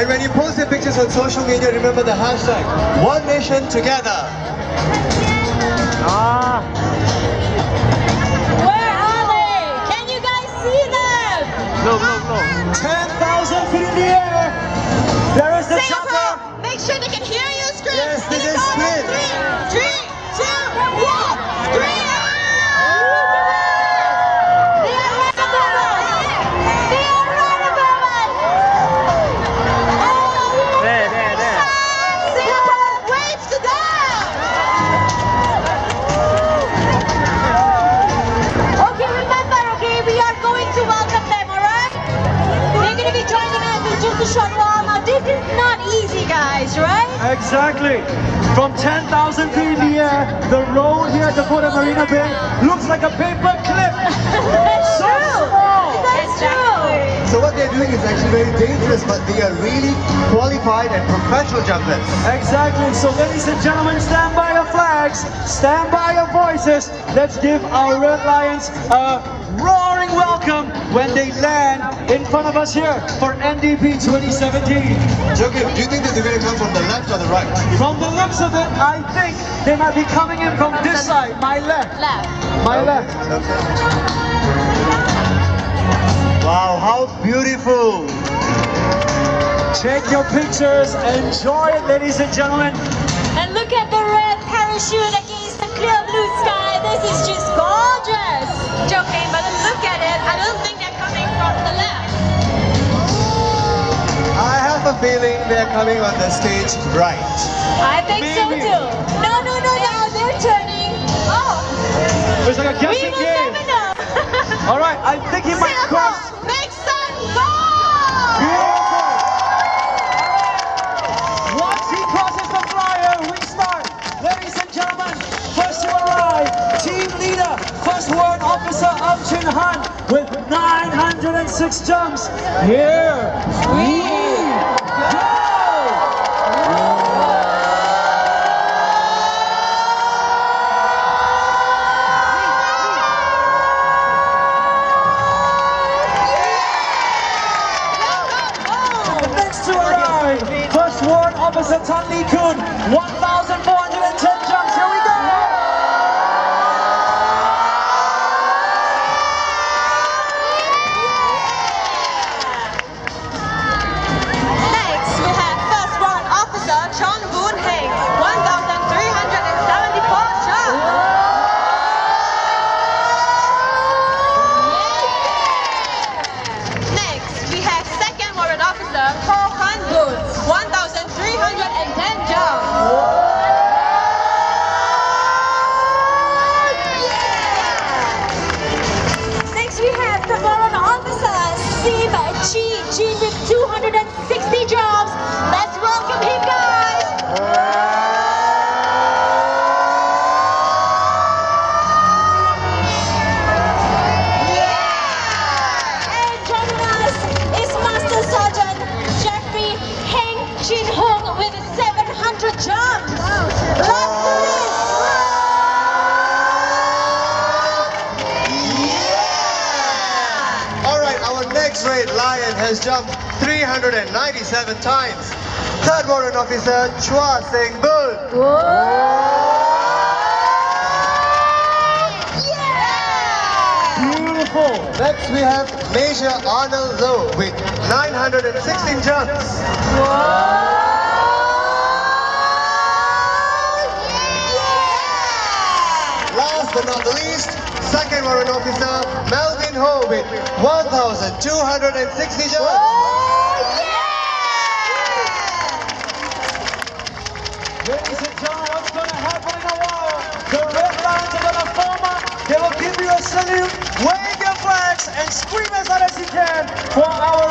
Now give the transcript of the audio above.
And when you post your pictures on social media, remember the hashtag One Nation Together. Ah, Where are they? Can you guys see them? no, no, no. 10,000 feet in the air. There is the chopper. Make sure they can hear you scream. Yes, they can us in just a short while. Now, this is not easy, guys, right? Exactly. From 10,000 feet in the air, the road here at the Port of Marina Bay looks like a paper clip. That's So true. small. That's true. So what they're doing is actually very dangerous, but they are really qualified and professional jumpers. Exactly. So, ladies and gentlemen, stand by your flags, stand by your voices. Let's give our Red Lions a roaring welcome when they land in front of us here for NDP 2017. Joachim, do you think that they're going to come from the left or the right? From the looks of it, I think they might be coming in from this side, my left. Left. My left. Wow, how beautiful! Take your pictures, enjoy it, ladies and gentlemen. And look at the red parachute against the clear blue sky. This is just gorgeous. Joking, but look at it. I don't think they're coming from the left. I have a feeling they're coming on the stage right. I think so too. No, no, no, no. They're turning. Oh, It's like a guessing game. All right, I think he might cross. Warrant officer Am Chin Han with 906 jumps. Here we go. Next to arrive, first warrant officer Tan Lee Kun, 1,410 700 jumps. Last to Alright, our next red lion has jumped 397 times. Third warrant officer Chua Seng Boon. Beautiful. Next we have Major Arnold Low with 916 jumps. Last not the least, second warrant officer Melvin Ho with 1,260 jumps. Ladies and gentlemen, what's going to happen in a while? The Red Lions are going to form up. They will give you a salute, wave your flags, and scream as loud as you can for our.